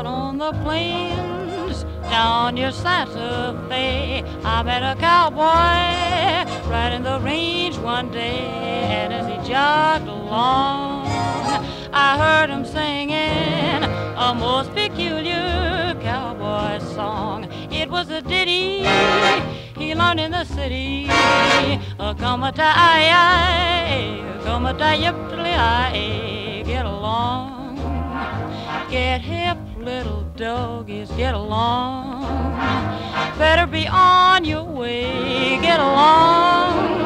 out on the plains down near Santa Fe. I met a cowboy riding the range one day, and as he jogged along, I heard him singing a most peculiar cowboy song. It was a ditty he learned in the city. A come a tie, get along, get hip, little doggies, get along. Better be on your way, get along,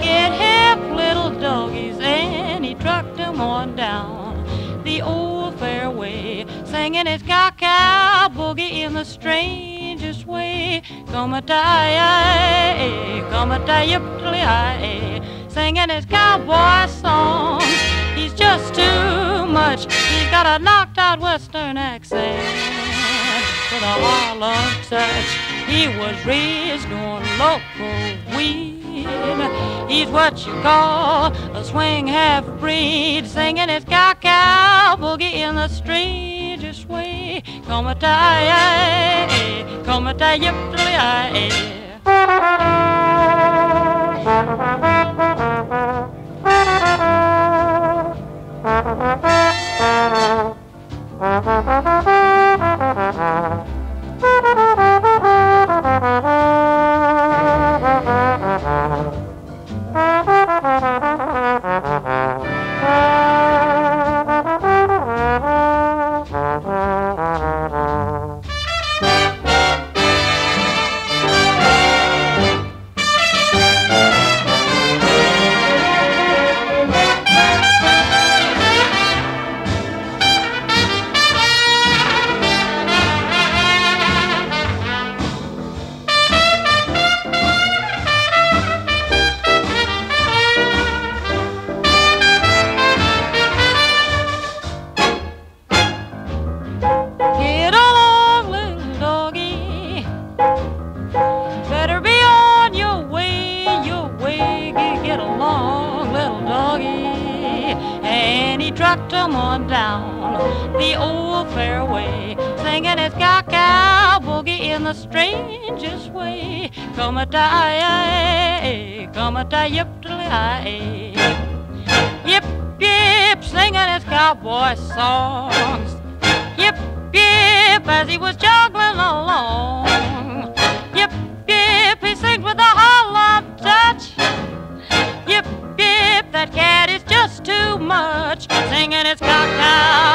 get hip, little doggies, and he trucked them on down the old fairway, singing his cow boogie in the strangest way. Come a tie, come a tie, singing his cowboy song. He's just too much. He's got a knocked out western accent with a Harlem touch. He was raised on local weed. He's what you call a swing half breed, singing his cow cow boogie in the strangest way. Come a tie, come a tie, yip, Get, along, little doggy. And he trucked 'em on down the old fairway, singing his cow boogie in the strangest way. Come a tie, come a tie, yip, yip, yip, singing his cowboy songs. Yip, yip, as he was juggling along. That cat is just too much. Singing cow boogie